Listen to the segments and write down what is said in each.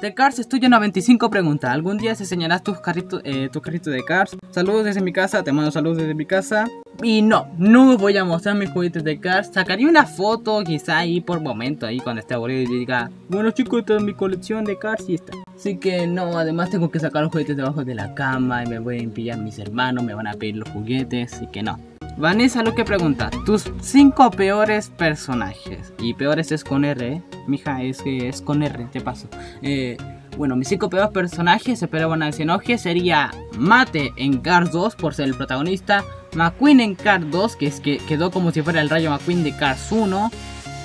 De Cars Estudio 95 pregunta, ¿algún día se enseñarás tus carritos, eh, tu carrito de Cars? Saludos desde mi casa, te mando saludos desde mi casa. Y no, no voy a mostrar mis juguetes de Cars. Sacaría una foto quizá ahí por momento, ahí cuando esté aburrido y diga, bueno chicos, esta es mi colección de Cars y está. Así que no, además tengo que sacar los juguetes debajo de la cama y me voy a impillar mis hermanos, me van a pedir los juguetes, así que no. Vanessa lo que pregunta, tus 5 peores personajes. Y peores es con R, ¿eh? Mija, es que es con R, te paso. Eh, bueno, mis 5 peores personajes, espero van a se enoje, sería Mate en Cars 2 por ser el protagonista. McQueen en Cars 2, que es que quedó como si fuera el rayo McQueen de Cars 1.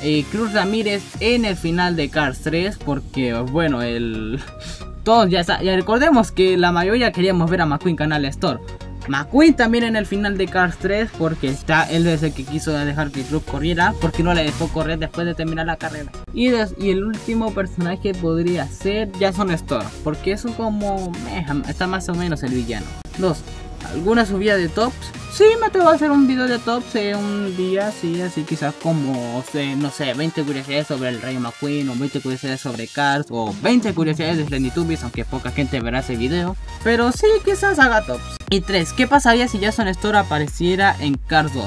Eh, Cruz Ramírez en el final de Cars 3, porque bueno, el... Todos ya, ya recordemos que la mayoría queríamos ver a McQueen Canal Store. McQueen también en el final de Cars 3 porque está él desde el que quiso dejar que Cruz corriera porque no le dejó correr después de terminar la carrera. Y, y el último personaje podría ser Jason Storm porque eso como está más o menos el villano. 2 alguna subida de tops. Sí, me tengo a hacer un video de tops en un día, sí, así quizás como, no sé, 20 curiosidades sobre el Rayo McQueen, o 20 curiosidades sobre Cars, o 20 curiosidades de Slendytubbies, aunque poca gente verá ese video. Pero sí, quizás haga tops. Y 3, ¿qué pasaría si Jason Store apareciera en Cars 2?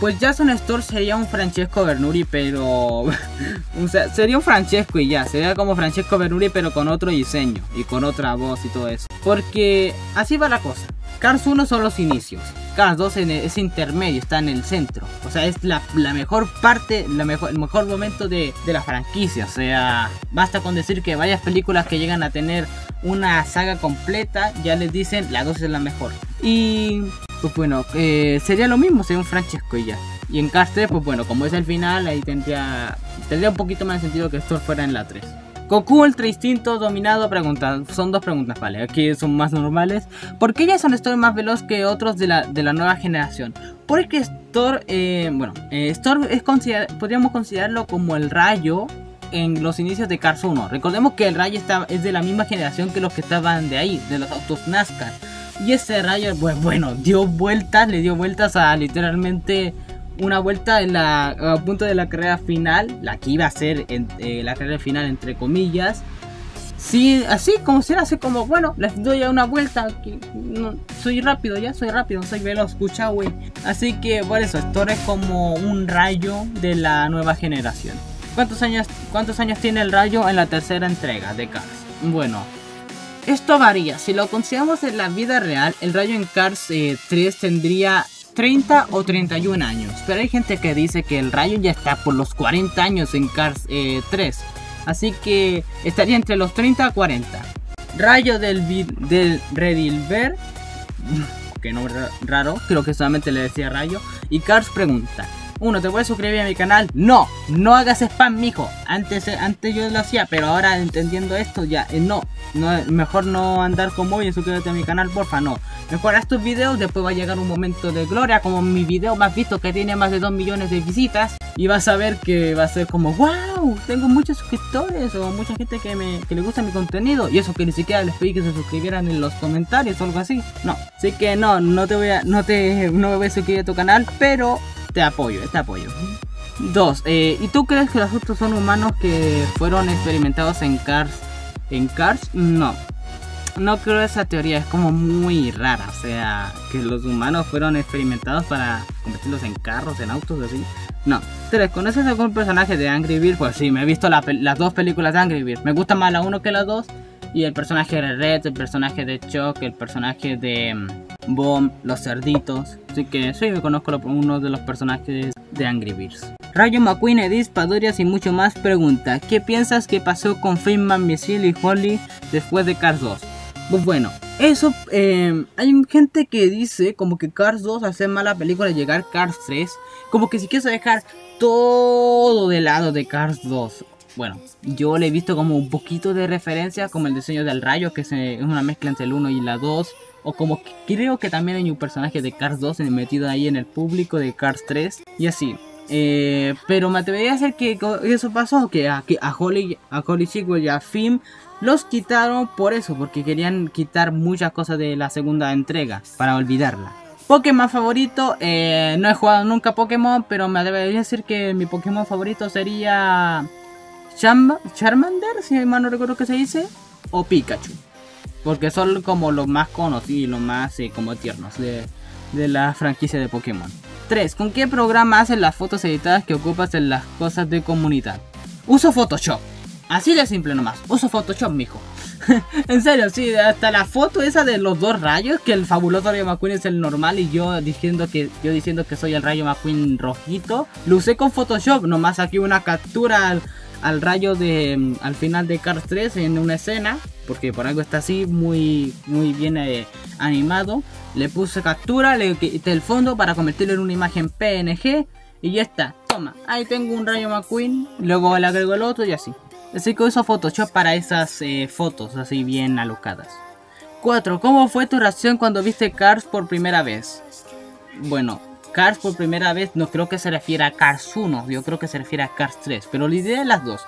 Pues Jason Store sería un Francesco Bernuri, pero. o sea, sería un Francesco y ya. Sería como Francesco Bernuri, pero con otro diseño y con otra voz y todo eso. Porque así va la cosa. Cars 1 son los inicios. Cars 2 es intermedio, está en el centro. O sea, es la, mejor parte, la mejor, el mejor momento de, la franquicia. O sea, basta con decir que varias películas que llegan a tener una saga completa, ya les dicen la 2 es la mejor. Y pues bueno, eh, sería lo mismo, sería un Francesco y ya. Y en Cars 3, pues bueno, como es el final, ahí tendría, tendría un poquito más de sentido que esto fuera en la 3. Goku Ultra Instinto Dominado pregunta, son dos preguntas, vale, aquí son más normales. ¿Por qué Jason Storm más veloz que otros de la, de la nueva generación? Porque Storm, eh, bueno, eh, Storm es podríamos considerarlo como el rayo en los inicios de Cars 1. Recordemos que el rayo está, es de la misma generación que los que estaban de ahí, de los autos NASCAR. Y ese rayo, pues bueno, dio vueltas, le dio vueltas a literalmente una vuelta en la, a punto de la carrera final, la que iba a ser en, eh, la carrera final entre comillas. Sí, así como si era así como, bueno, les doy una vuelta, que, soy rápido ya, soy rápido, soy veloz, escucha, güey. Así que por eso, esto es como un rayo de la nueva generación. ¿Cuántos años, ¿Cuántos años tiene el rayo en la tercera entrega de Cars? Bueno, esto varía. Si lo consideramos en la vida real, el rayo en Cars 3 eh, tendría 30 o 31 años. Pero hay gente que dice que el rayo ya está por los 40 años en Cars 3. Eh, Así que estaría entre los 30 a 40. Rayo del, del Redilver. Que nombre raro. Creo que solamente le decía rayo. Y Cars pregunta. Uno, ¿te puedes suscribir a mi canal? No, no hagas spam, mijo. Antes, antes yo lo hacía, pero ahora entendiendo esto ya, eh, no, no. Mejor no andar como y suscríbete a mi canal, porfa, no. Mejor haz tus videos, después va a llegar un momento de gloria, como mi video más visto que tiene más de 2 millones de visitas. Y vas a ver que va a ser como, wow, tengo muchos suscriptores o mucha gente que, me, que le gusta mi contenido. Y eso que ni siquiera les pedí que se suscribieran en los comentarios o algo así. No, así que no, no te voy a, no te, no me voy a suscribir a tu canal, pero te apoyo, te apoyo. Dos, eh, ¿y tú crees que los otros son humanos que fueron experimentados en Cars? ¿En Cars? No. No creo esa teoría, es como muy rara. O sea, que los humanos fueron experimentados para convertirlos en carros, en autos, así. No. ¿Tres? ¿Conoces algún personaje de Angry Birds? Pues sí, me he visto las dos películas de Angry Birds. Me gusta más la uno que la dos. Y el personaje de Red, el personaje de Chuck, el personaje de mm, Bomb, los cerditos. Así que sí, me conozco uno de los personajes de Angry Birds. Rayo McQueen, Edith, Padurias y mucho más pregunta ¿Qué piensas que pasó con Freeman, Misil y Holly después de Cars 2? Pues bueno, eso, eh, hay gente que dice como que Cars 2 hace mala película llegar Cars 3, como que si quieres dejar todo de lado de Cars 2. Bueno, yo le he visto como un poquito de referencia, como el diseño del rayo, que es una mezcla entre el 1 y la 2. O como creo que también hay un personaje de Cars 2 metido ahí en el público de Cars 3. Y así. Eh, pero me atrevería a decir que eso pasó, que a, a Holly, a Holly y a Finn los quitaron por eso, porque querían quitar muchas cosas de la segunda entrega para olvidarla. Pokémon favorito, eh, no he jugado nunca Pokémon, pero me atrevería a decir que mi Pokémon favorito sería Charmander, si mal no recuerdo que se dice, o Pikachu. Porque son como los más conocidos y los más eh, como tiernos de, de la franquicia de Pokémon. 3. ¿Con qué programa haces las fotos editadas que ocupas en las cosas de comunidad? Uso Photoshop. Así de simple nomás. Uso Photoshop, mijo. en serio, sí, hasta la foto esa de los dos rayos, que el fabuloso Rayo McQueen es el normal y yo diciendo que yo diciendo que soy el Rayo McQueen rojito, lo usé con Photoshop, nomás aquí una captura al, rayo de mm, al final de Cars 3 en una escena, porque por algo está así muy muy bien eh, animado. Le puse captura, le quité el fondo para convertirlo en una imagen PNG y ya está. Toma, ahí tengo un Rayo McQueen, luego le agrego el otro y así. Así que uso Photoshop para esas eh, fotos así bien alocadas. 4. ¿Cómo fue tu reacción cuando viste Cars por primera vez? Bueno, Cars por primera vez no creo que se refiera a Cars 1, yo creo que se refiere a Cars 3, pero la idea de las dos.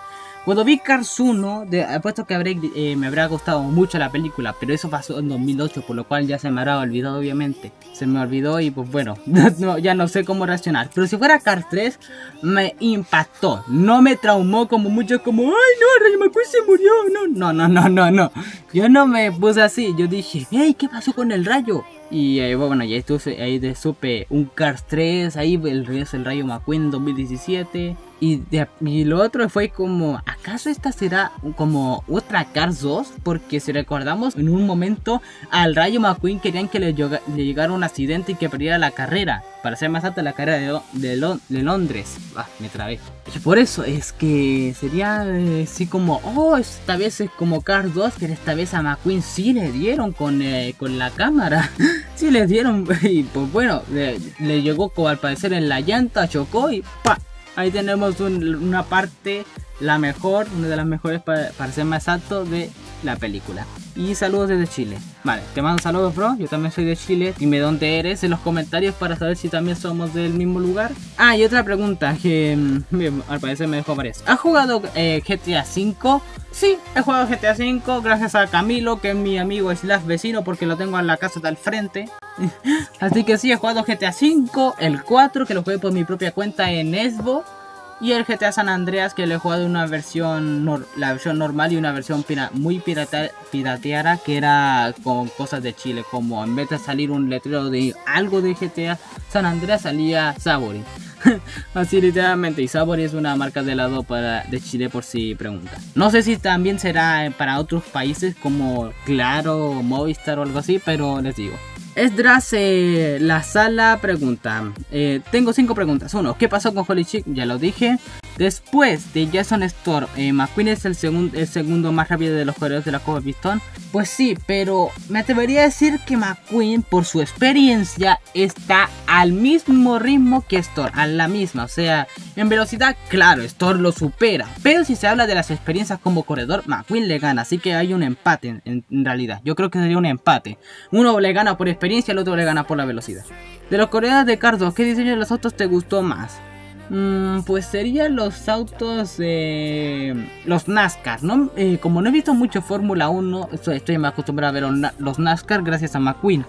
Cuando vi Cars 1, de, apuesto que habré, eh, me habrá gustado mucho la película, pero eso pasó en 2008, por lo cual ya se me habrá olvidado obviamente. Se me olvidó y pues bueno, ya no sé cómo reaccionar. Pero si fuera Cars 3, me impactó. No me traumó como muchos como, ay no, Rayo McQueen se murió. No, no, no, no, no, no. Yo no me puse así, yo dije, hey, ¿qué pasó con el rayo? Y eh, bueno, ya estuve ahí de supe un Cars 3, ahí el, el Rayo McQueen 2017. Y, y, lo otro fue como, ¿acaso esta será como otra Cars 2? Porque si recordamos, en un momento al Rayo McQueen querían que le, llegara un accidente y que perdiera la carrera. Para ser más alta la carrera de, de, Londres. Ah, me trabé. Y por eso es que sería eh, así como, oh, esta vez es como Cars 2, pero esta vez a McQueen sí le dieron con, eh, con la cámara. sí le dieron, y pues bueno, le, le llegó como al parecer en la llanta, chocó y ¡pa! Ahí tenemos una parte, la mejor, una de las mejores para, ser más exacto de la película. Y saludos desde Chile. Vale, te mando saludos, bro. Yo también soy de Chile. Dime dónde eres en los comentarios para saber si también somos del mismo lugar. Ah, y otra pregunta que mm, al parecer me dejó varias. ¿Has jugado eh, GTA V? Sí, he jugado GTA V gracias a Camilo, que es mi amigo slash vecino porque lo tengo en la casa del frente. Así que sí, he jugado GTA V, el 4, que lo jugué por mi propia cuenta en Xbox. Y el GTA San Andreas, que lo he jugado una versión, la versión normal y una versión muy pirata pirateada, que era con cosas de Chile, como en vez de salir un letrero de algo de GTA San Andreas, salía Sabori. Así literalmente, y Sabori es una marca de helado para, de Chile por si preguntan. No sé si también será para otros países como Claro, Movistar o algo así, pero les digo. Esdras, eh, la sala pregunta. Eh, tengo cinco preguntas. Uno, ¿qué pasó con Holy Chick? Ya lo dije. Después de Jason Storm, eh, McQueen es el, segundo más rápido de los jugadores de la Copa Pistón. Pues sí, pero me atrevería a decir que McQueen, por su experiencia, está al mismo ritmo que Storm, a la misma. O sea, en velocidad, claro, Storm lo supera. Pero si se habla de las experiencias como corredor, McQueen le gana. Así que hay un empate en, realidad. Yo creo que sería un empate. Uno le gana por experiencia, el otro le gana por la velocidad. De los corredores de Cardo, ¿qué diseño de los autos te gustó más? Mm, pues serían los autos de los NASCAR, ¿no? Eh, como no he visto mucho Fórmula 1, estoy más acostumbrado a ver los NASCAR gracias a McQueen.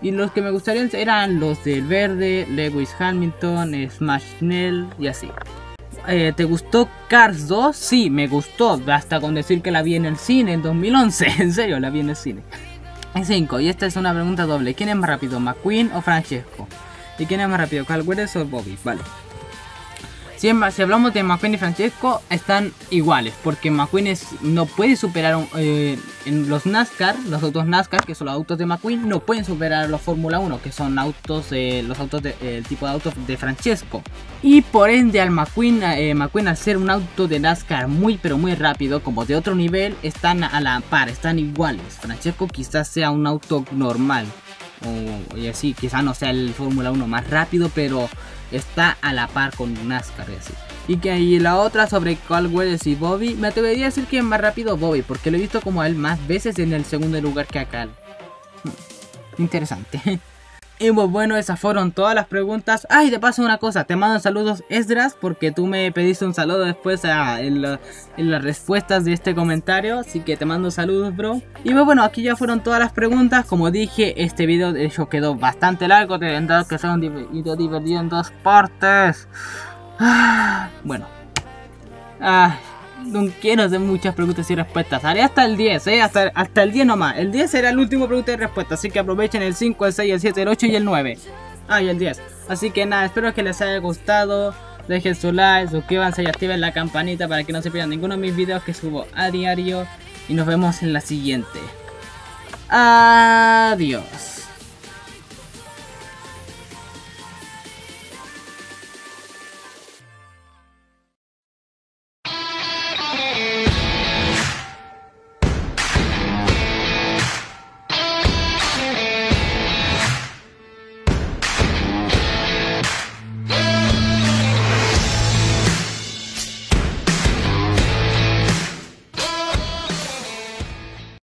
Y los que me gustarían eran los del verde, Lewis Hamilton, Smash Snell y así. Eh, ¿Te gustó Cars 2? Sí, me gustó. Basta con decir que la vi en el cine en 2011. en serio, la vi en el cine. 5. Y esta es una pregunta doble. ¿Quién es más rápido, McQueen o Francesco? ¿Y quién es más rápido, Carl o Bobby? Vale. Si, hablamos de McQueen y Francesco, están iguales, porque McQueen no puede superar eh, en los NASCAR, los autos NASCAR, que son los autos de McQueen, no pueden superar los Fórmula 1, que son autos, eh, los autos de, el tipo de autos de Francesco. Y por ende al McQueen, eh, McQueen al un auto de NASCAR muy pero muy rápido, como de otro nivel, están a la par, están iguales. Francesco quizás sea un auto normal, o, y así, quizás no sea el Fórmula 1 más rápido, pero está a la par con NASCAR y. Y que ahí la otra sobre Caldwell y Bobby, me atrevería a decir que es más rápido Bobby, porque lo he visto como a él más veces en el segundo lugar que a Cal. Interesante. Y pues bueno, esas fueron todas las preguntas. Ay, te paso una cosa, te mando saludos Esdras porque tú me pediste un saludo después en, las respuestas de este comentario. Así que te mando saludos, bro. Y pues bueno, aquí ya fueron todas las preguntas. Como dije, este video de hecho quedó bastante largo. Tendrá que ser un video divertido en dos partes. Ah, bueno. Ah, no quiero hacer muchas preguntas y respuestas. Haré hasta el 10, ¿eh? Hasta, hasta el 10 nomás. El 10 será el último pregunta y respuesta. Así que aprovechen el 5, el 6, el 7, el 8 y el 9. Ah, y el 10. Así que nada, espero que les haya gustado. Dejen su like, suscríbanse y activen la campanita para que no se pierdan ninguno de mis videos que subo a diario. Y nos vemos en la siguiente. Adiós.